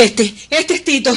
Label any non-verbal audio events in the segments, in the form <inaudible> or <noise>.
Este, este es Tito.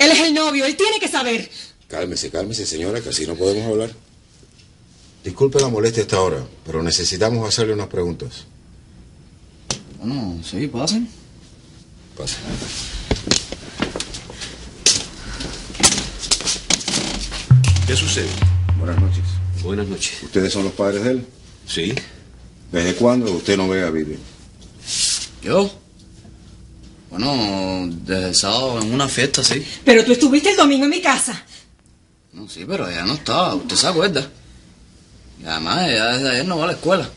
Él es el novio, él tiene que saber. Cálmese, cálmese, señora, que así no podemos hablar. Disculpe la molestia a esta hora, pero necesitamos hacerle unas preguntas. Bueno, sí, pasen. Pase. ¿Qué sucede? Buenas noches. Buenas noches. ¿Ustedes son los padres de él? Sí. ¿Desde cuándo usted no ve a Vivian? ¿Yo? Bueno, desde el sábado en una fiesta, sí. Pero tú estuviste el domingo en mi casa. No, sí, pero ella no estaba, usted se acuerda. Y además, ella desde ayer no va a la escuela.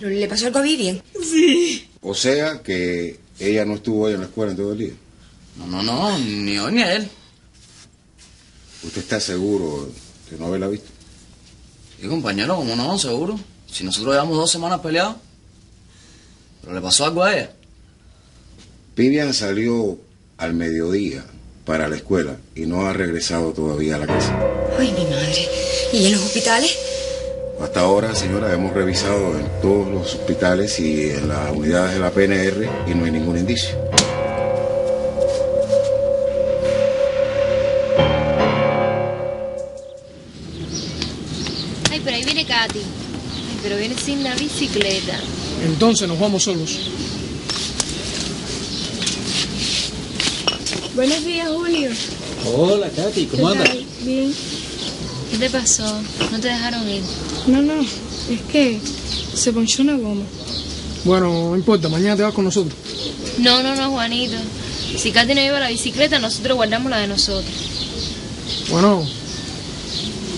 ¿Le pasó algo a Vivian? Sí. O sea que ella no estuvo hoy en la escuela en todo el día. No, no, no, ni hoy ni él. ¿Usted está seguro de no haberla visto? Y compañero, como no, seguro. Si nosotros llevamos dos semanas peleados. Pero le pasó algo a ella. Vivian salió al mediodía para la escuela y no ha regresado todavía a la casa. Ay, mi madre. ¿Y en los hospitales? Hasta ahora, señora, hemos revisado en todos los hospitales y en las unidades de la PNR y no hay ningún indicio. Ay, pero ahí viene Katy. Ay, pero viene sin la bicicleta. Entonces nos vamos solos. Buenos días, Julio. Hola, Katy, ¿cómo andas? Bien. ¿Qué te pasó? ¿No te dejaron ir? No, no, es que se ponchó una goma. Bueno, no importa, mañana te vas con nosotros. No, no, no, Juanito. Si Katy no lleva la bicicleta, nosotros guardamos la de nosotros. Bueno,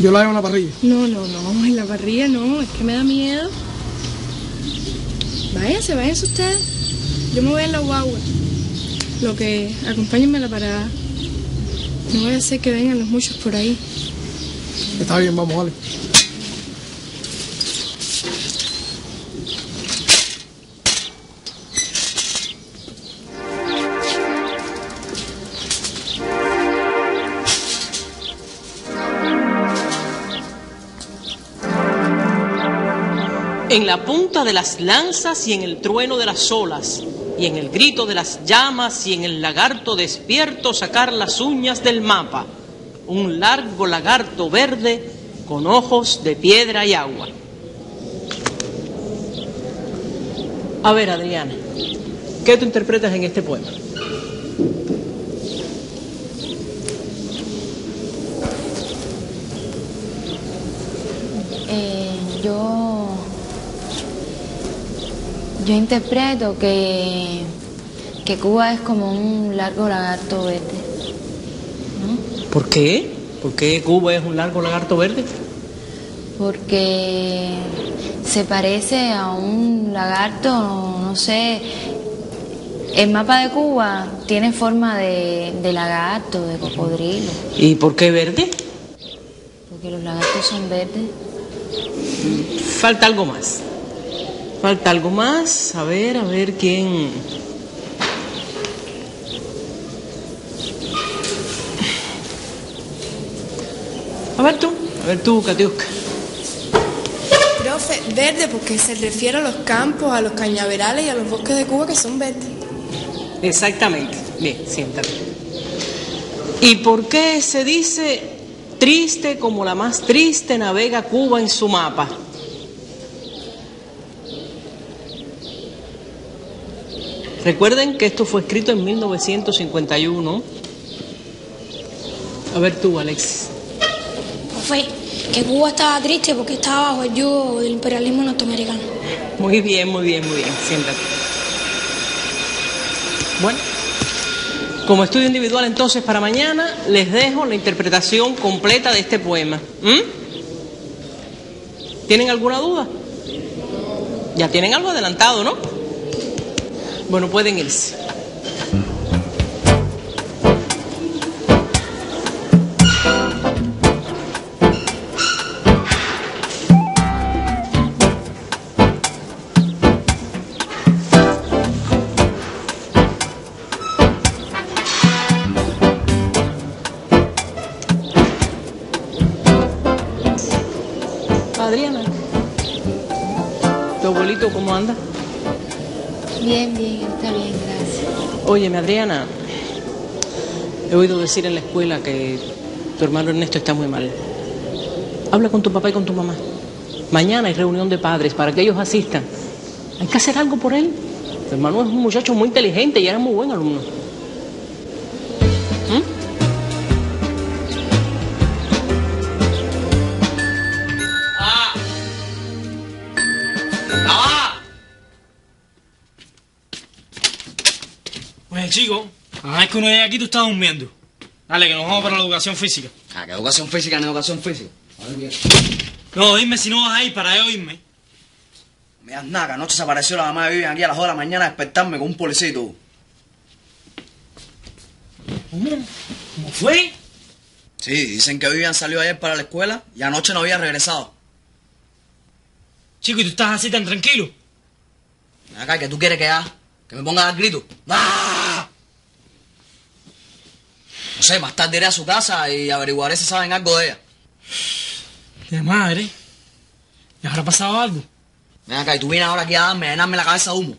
yo la llevo en la parrilla. No, no, no, en la parrilla no, es que me da miedo. Váyanse, váyanse ustedes. Yo me voy en la guagua. Lo que, acompáñenme a la parada. No voy a hacer que vengan los muchos por ahí. Está bien, vamos, vale. En la punta de las lanzas y en el trueno de las olas, y en el grito de las llamas y en el lagarto despierto sacar las uñas del mapa, un largo lagarto verde con ojos de piedra y agua. A ver, Adriana, ¿qué tú interpretas en este poema? Eh, yo. Yo interpreto que. que Cuba es como un largo lagarto verde. ¿Por qué? ¿Por qué Cuba es un largo lagarto verde? porque se parece a un lagarto, no sé. El mapa de Cuba tiene forma de, de lagarto, de cocodrilo, ¿Y por qué verde? porque los lagartos son verdes. Falta algo más. Falta algo más. A ver, a ver quién. A ver tú, a ver tú, Katiuska. Profe, verde porque se refiere a los campos, a los cañaverales y a los bosques de Cuba que son verdes. Exactamente. Bien, siéntate. ¿Y por qué se dice triste como la más triste navega Cuba en su mapa? Recuerden que esto fue escrito en 1951. A ver tú, Alexis. Fue que Cuba estaba triste porque estaba bajo el yugo del imperialismo norteamericano. Muy bien, muy bien, muy bien. Siéntate. Bueno, como estudio individual entonces para mañana, les dejo la interpretación completa de este poema. ¿Mm? ¿Tienen alguna duda? Ya tienen algo adelantado, ¿no? Bueno, pueden irse. Adriana. ¿Tu abuelito cómo anda? Bien, bien, está bien, gracias. Óyeme, Adriana. He oído decir en la escuela que tu hermano Ernesto está muy mal. Habla con tu papá y con tu mamá. Mañana hay reunión de padres para que ellos asistan. Hay que hacer algo por él. Tu hermano es un muchacho muy inteligente y era muy buen alumno. Chico, cada vez que uno llega aquí tú estás durmiendo. Dale, que nos vamos para la educación física. Ah, que educación física, no educación física. A ver, bien. No, dime si no vas a ir para yo irme. Me das nada, que anoche se apareció la mamá de Vivian aquí a las 2 de la mañana a despertarme con un y todo. ¿Cómo fue? Sí, dicen que Vivian salió ayer para la escuela y anoche no había regresado. Chico, ¿y tú estás así tan tranquilo? Acá, que tú quieres que haga? Que me ponga a dar gritos. ¡Ah! No sé, más tarde iré a su casa y averiguaré si saben algo de ella. De madre. ¿Y habrá pasado algo? Ven acá, y tú vienes ahora aquí a darme, a llenarme la cabeza de humo.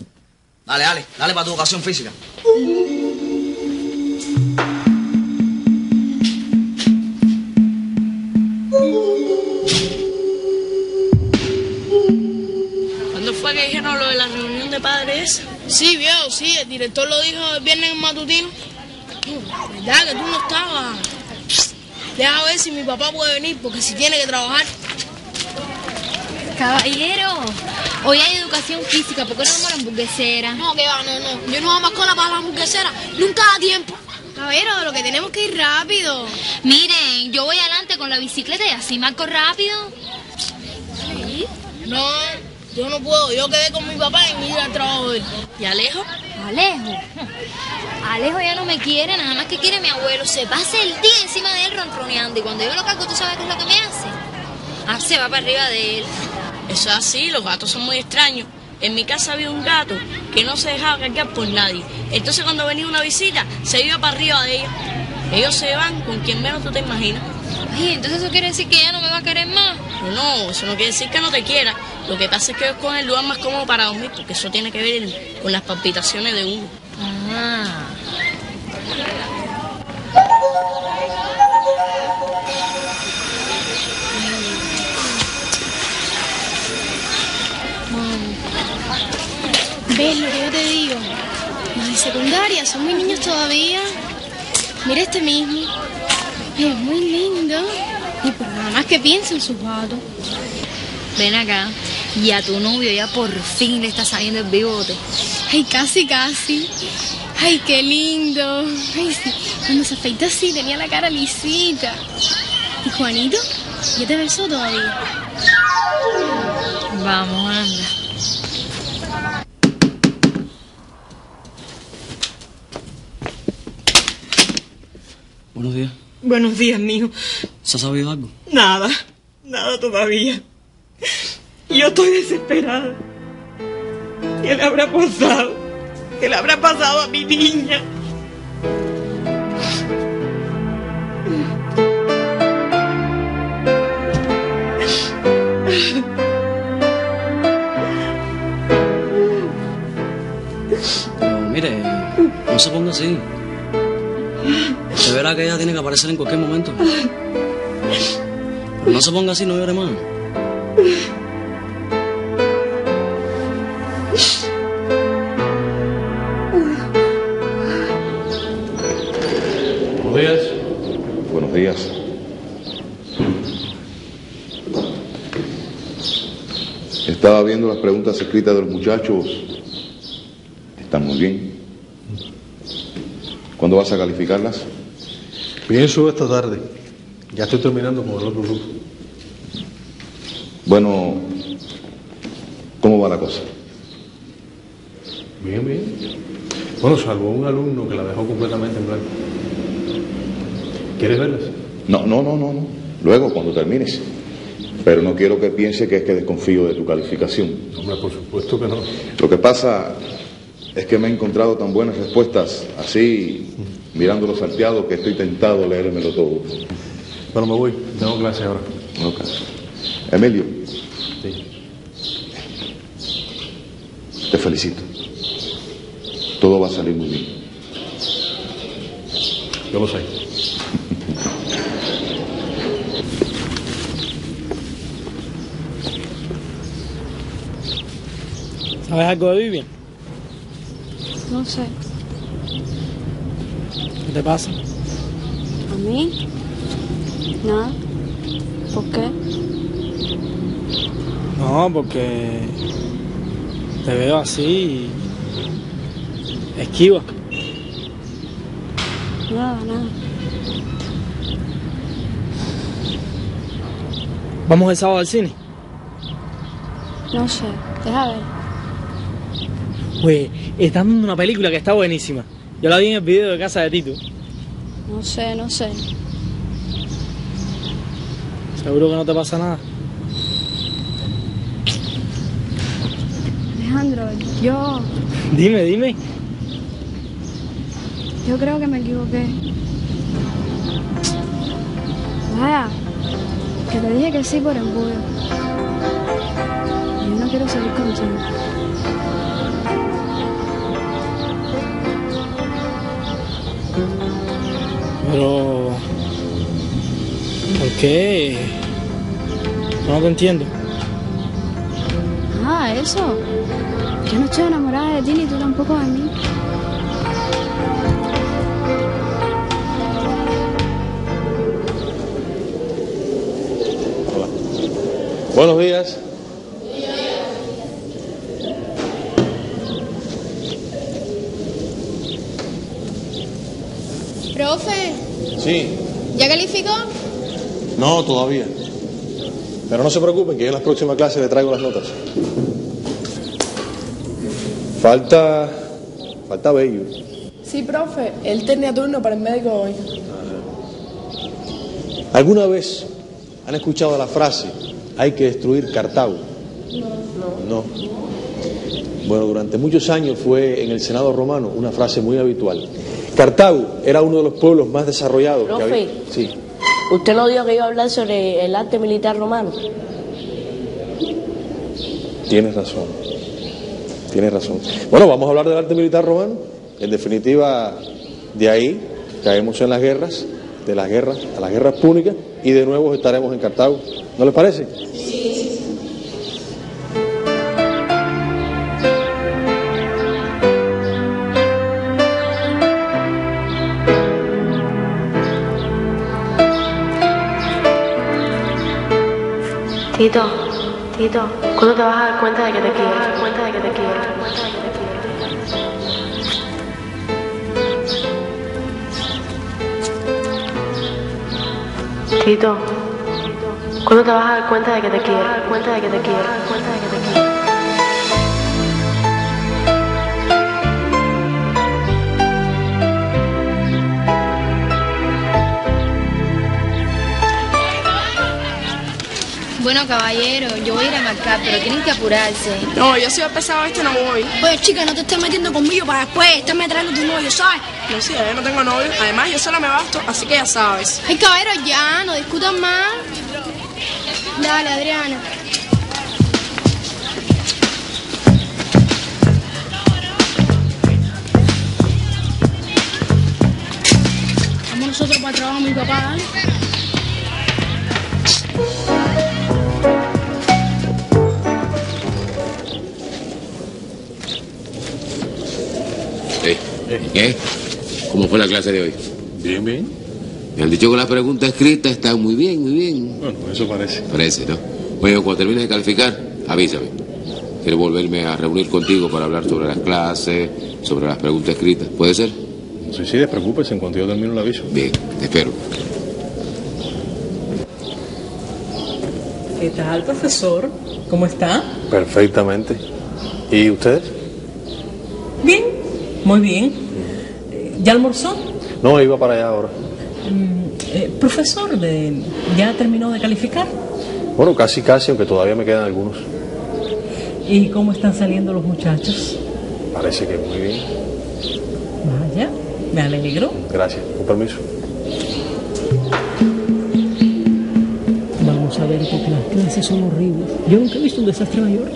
Dale, dale, dale para tu educación física. ¿Cuándo fue que dijeron lo de la reunión de padres? Sí, viejo, sí, el director lo dijo el viernes en matutino. ¿Verdad que tú no estabas? Deja ver si mi papá puede venir, porque si tiene que trabajar. Caballero, hoy hay educación física, ¿por qué no vamos a la hamburguesera? No, que va, no, no. Yo no hago más cola para la hamburguesera. Nunca da tiempo. Caballero, lo que tenemos que ir rápido. Miren, yo voy adelante con la bicicleta y así marco rápido. No, yo no puedo. Yo quedé con mi papá en ir al trabajo. ¿Y Alejo? Alejo. Alejo ya no me quiere, nada más que quiere mi abuelo. Se pasa el día encima de él ronroneando y cuando yo lo cargo, ¿tú sabes qué es lo que me hace? Ah, se va para arriba de él. Eso es así, los gatos son muy extraños. En mi casa había un gato que no se dejaba cargar por nadie. Entonces cuando venía una visita, se iba para arriba de ella. Ellos se van con quien menos tú te imaginas. Ay, entonces eso quiere decir que ella no me va a querer más. No, no, eso no quiere decir que no te quiera. Lo que pasa es que cogen el lugar más cómodo para dormir, porque eso tiene que ver con las palpitaciones de uno. Ah. ¿Ves lo que yo te digo? Los de secundaria son muy niños todavía. Mira este mismo. Es muy lindo. Y pues nada más que piensa en sus gatos. Ven acá. Y a tu novio ya por fin le está saliendo el bigote. Ay, casi, casi. Ay, qué lindo. Ay, sí. Cuando se afeitó así tenía la cara lisita. ¿Y Juanito? ¿Ya te besó todavía? Vamos, anda. Buenos días. Buenos días, mijo. ¿Se ha sabido algo? Nada, nada todavía. Yo estoy desesperada. ¿Qué le habrá pasado? ¿Qué le habrá pasado a mi niña? Pero mire, no se ponga así. Se verá que ella tiene que aparecer en cualquier momento. Pero no se ponga así, no llore más. Las preguntas escritas de los muchachos. Están muy bien. ¿Cuándo vas a calificarlas? Pienso esta tarde. Ya estoy terminando con el otro grupo. Bueno, ¿cómo va la cosa? Bien, bien. Bueno, salvo un alumno que la dejó completamente en blanco. ¿Quieres verlas? No, no, no, no, no. Luego, cuando termines. Pero no quiero que piense que es que desconfío de tu calificación. Hombre, por supuesto que no. Lo que pasa es que me he encontrado tan buenas respuestas así, mirándolo salteado, que estoy tentado a leérmelo todo. Bueno, me voy. Tengo clase ahora. Ok. Emilio, Sí. te felicito. Todo va a salir muy bien. Yo lo sé. ¿Sabes algo de Vivian? No sé. ¿Qué te pasa? ¿A mí? Nada. ¿Por qué? No, porque te veo así. Esquiva. Nada, nada. ¿Vamos el sábado al cine? No sé. Deja ver. Pues están dando una película que está buenísima. Yo la vi en el video de casa de Tito. No sé, no sé. Seguro que no te pasa nada. Alejandro, yo. Dime, dime. Yo creo que me equivoqué. Vaya, que te dije que sí por embudo. Yo no quiero seguir contigo. Pero... ¿Por qué? No te entiendo. Ah, eso. Yo no estoy enamorada de ti ni tú tampoco de mí. Buenos días. Profe, Sí. ¿ya calificó? No, todavía. Pero no se preocupen, que yo en las próximas clases le traigo las notas. Falta. Falta Bello. Sí, profe, él tenía turno para el médico hoy. ¿Alguna vez han escuchado la frase hay que destruir Cartago? No. Bueno, durante muchos años fue en el Senado romano una frase muy habitual. Cartago era uno de los pueblos más desarrollados que Profe. había. Sí. Usted no dijo que iba a hablar sobre el arte militar romano. Tienes razón. Tienes razón. Bueno, vamos a hablar del arte militar romano. En definitiva, de ahí caemos en las guerras, de las guerras a las guerras púnicas y de nuevo estaremos en Cartago. ¿No les parece? Tito, Tito, ¿cuándo te vas a dar cuenta de que te quiero? cuenta de que te quiero? Tito, ¿Cuándo te vas a dar cuenta de que te quiero? Cuenta de que te quiero. Bueno, caballero, yo voy a ir a marcar, pero tienen que apurarse. No, yo soy el pesado este, no voy. Oye, chica, no te estés metiendo conmigo para después estarme trayendo tu novio, ¿sabes? No sé, yo no tengo novio. Además, yo sola me basto, así que ya sabes. Ay, caballero, ya, no discutan más. Dale, Adriana. Vamos nosotros para el trabajo, mi papá. Eh, ¿Qué? ¿Cómo fue la clase de hoy? Bien, bien. Me han dicho que las preguntas escritas están muy bien, muy bien. Bueno, eso parece. Parece, ¿no? Bueno, cuando termines de calificar, avísame. Quiero volverme a reunir contigo para hablar sobre las clases, sobre las preguntas escritas. ¿Puede ser? Sí, sí, despreocúpese, en cuanto yo termino el aviso. Bien, te espero. ¿Qué tal, profesor? ¿Cómo está? Perfectamente. ¿Y ustedes? Muy bien. ¿Ya almorzó? No, iba para allá ahora. Mm, eh, profesor, ¿ya terminó de calificar? Bueno, casi, casi, aunque todavía me quedan algunos. ¿Y cómo están saliendo los muchachos? Parece que muy bien. Vaya, me alegro. Gracias. Con permiso. Vamos a ver porque las clases son horribles. Yo nunca he visto un desastre mayor.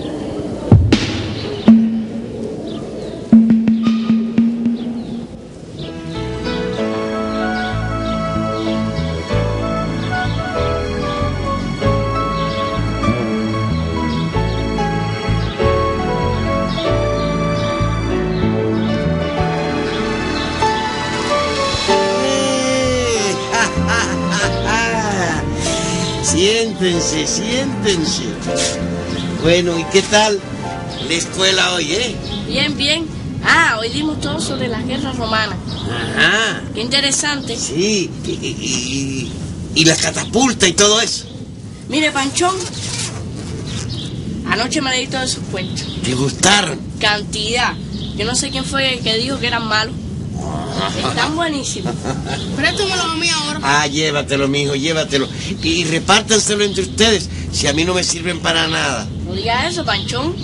Siéntense. Bueno, ¿y qué tal la escuela hoy, eh? Bien, bien. Ah, hoy dimos todo sobre las guerras romanas. Ajá. Qué interesante. Sí, y, y, y- y la catapulta y todo eso. Mire, Panchón. Anoche me leí todos esos cuentos. ¿Te gustaron? Cantidad. Yo no sé quién fue el que dijo que eran malos. Están buenísimos. Préstamelo a mí ahora. Ah, llévatelo, mijo, llévatelo. Y, y repártanselo entre ustedes, si a mí no me sirven para nada. No digas eso, Panchón.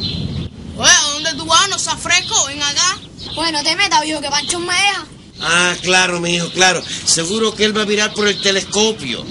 Oye, ¿a dónde tú vas? No seas fresco, ven acá. Bueno, te metas, viejo, que Panchón me deja. Ah, claro, mijo, claro. Seguro que él va a mirar por el telescopio.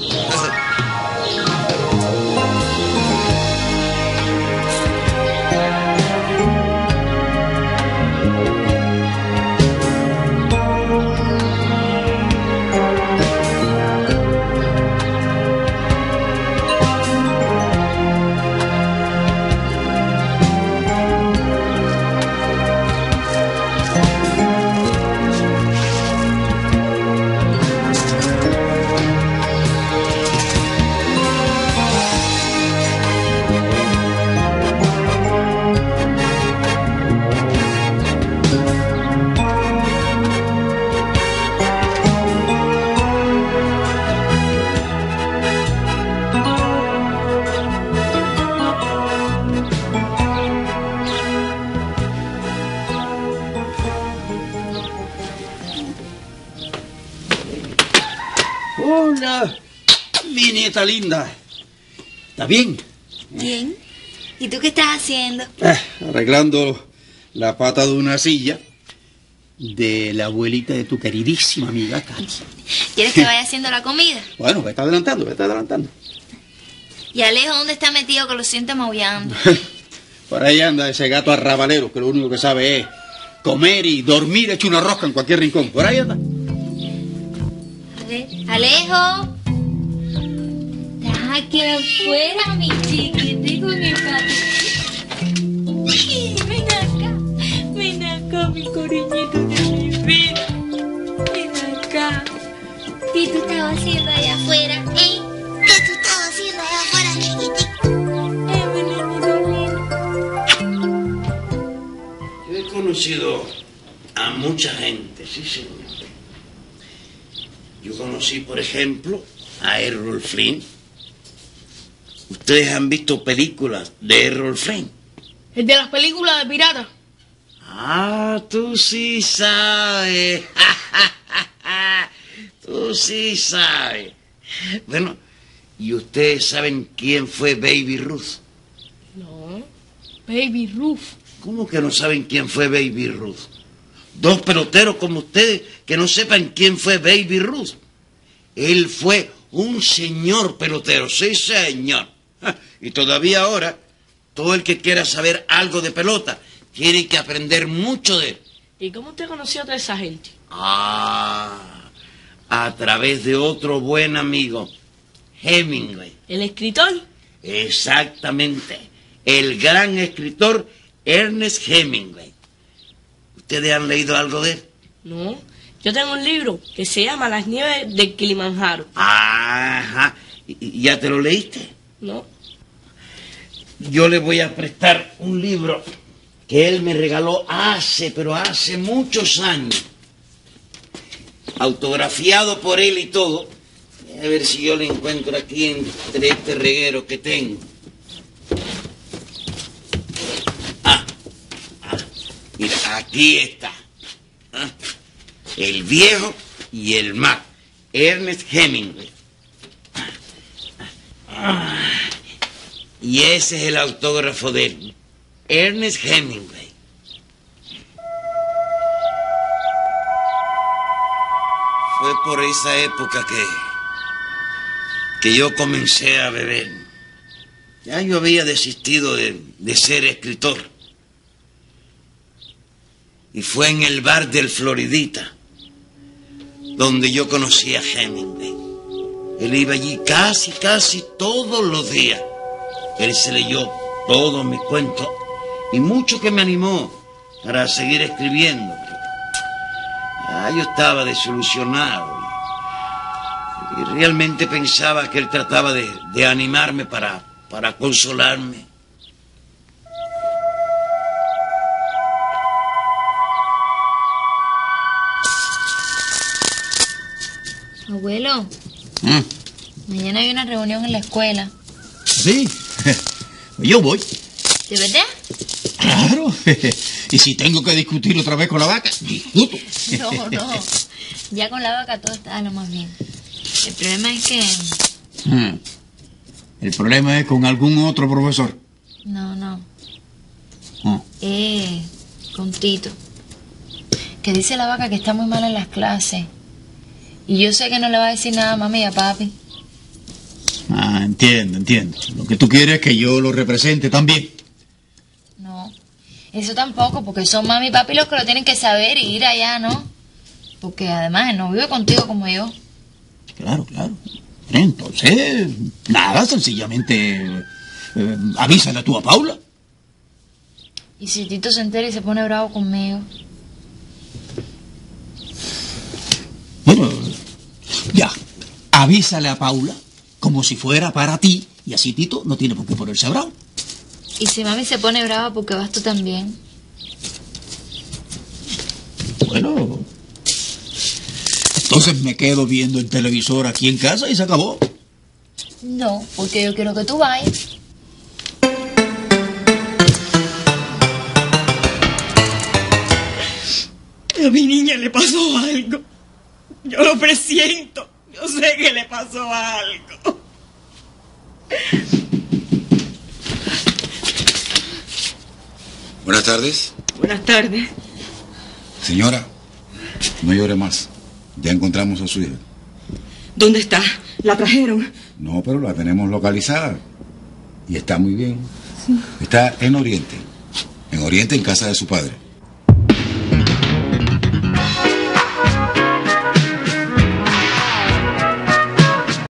¿Está bien? Bien. ¿Y tú qué estás haciendo? Eh, arreglando la pata de una silla de la abuelita de tu queridísima amiga Katy. ¿Quieres que vaya haciendo la comida? <laughs> Bueno, me está adelantando, me está adelantando. ¿Y Alejo dónde está metido que lo siente maullando? <laughs> Por ahí anda ese gato arrabalero que lo único que sabe es comer y dormir hecho una rosca en cualquier rincón. Por ahí anda. A ver, Alejo. Aquí afuera, mi chiquitico, mi papi. Ven acá, ven acá, mi cariñito de mi vida. Ven acá. ¿Qué tú estabas haciendo allá afuera, eh? ¿Qué tú estabas haciendo allá afuera, chiquitico? Eh, mi lindo. Yo he conocido a mucha gente, sí, señor. Yo conocí, por ejemplo, a Errol Flynn. ¿Ustedes han visto películas de Errol Flynn? El de las películas de piratas. Ah, tú sí sabes. <laughs> tú sí sabes. Bueno, ¿y ustedes saben quién fue Baby Ruth? No. Baby Ruth. ¿Cómo que no saben quién fue Baby Ruth? Dos peloteros como ustedes que no sepan quién fue Baby Ruth. Él fue un señor pelotero, sí señor. <laughs> Y todavía ahora, todo el que quiera saber algo de pelota tiene que aprender mucho de él. ¿Y cómo usted conoció a toda esa gente? Ah, a través de otro buen amigo, Hemingway. ¿El escritor? Exactamente, el gran escritor Ernest Hemingway. ¿Ustedes han leído algo de él? No. Yo tengo un libro que se llama Las nieves del Kilimanjaro. Ajá. ¿Y- y ¿Ya te lo leíste? No. Yo le voy a prestar un libro que él me regaló hace, pero hace muchos años. Autografiado por él y todo. A ver si yo lo encuentro aquí entre este reguero que tengo. Ah, ah, mira, aquí está. Ah, El viejo y el mar. Ernest Hemingway. Ah, y ese es el autógrafo de él. Ernest Hemingway. Fue por esa época que, que yo comencé a beber. Ya yo había desistido de, de ser escritor. Y fue en el bar del Floridita donde yo conocí a Hemingway. Él iba allí casi, casi todos los días. Él se leyó todos mis cuentos y mucho que me animó para seguir escribiendo. Ah, yo estaba desilusionado y realmente pensaba que él trataba de, de animarme para, para consolarme. Abuelo, Mm. mañana hay una reunión en la escuela. Sí, yo voy. ¿De verdad? Claro. <laughs> y si tengo que discutir otra vez con la vaca, discuto. <laughs> No, no. Ya con la vaca todo está lo más bien. El problema es que... Mm. El problema es con algún otro profesor. No, no. Ah. Eh, con Tito. Que dice la vaca que está muy mal en las clases. Y yo sé que no le va a decir nada a mami y a papi. Ah, entiendo, entiendo. Lo que tú quieres es que yo lo represente también. No. Eso tampoco, porque son mami y papi los que lo tienen que saber y ir allá, ¿no? Porque además él no vive contigo como yo. Claro, claro. Entonces, nada, sencillamente eh, avísale a tú a Paula. Y si Tito se entera y se pone bravo conmigo. Bueno, ya, avísale a Paula como si fuera para ti y así Tito no tiene por qué ponerse bravo. Y si mami se pone brava porque vas tú también. Bueno, entonces me quedo viendo el televisor aquí en casa y se acabó. No, porque yo quiero que tú vayas. A mi niña le pasó algo. Yo lo presiento. Yo sé que le pasó algo. Buenas tardes. Buenas tardes. Señora, no llore más. Ya encontramos a su hija. ¿Dónde está? ¿La trajeron? No, pero la tenemos localizada. Y está muy bien. Está en Oriente. En Oriente, en casa de su padre.